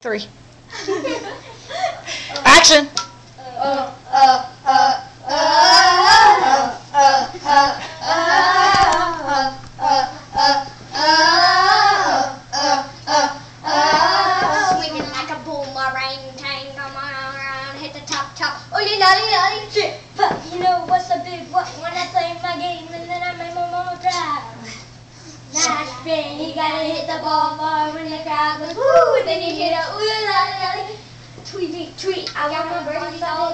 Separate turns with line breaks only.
Three. Action.
Swinging like a boomerang, tang, come on around, hit the top, top. Oh, lolly, lolly, shit. But you know what's a big what when I play my game and then I make my mama proud. Nice spin, you gotta hit the ball more when the crowd goes woo, and then you hit a ooh, lolly, lolly. Tweet, tweet, tweet. I got my birdies all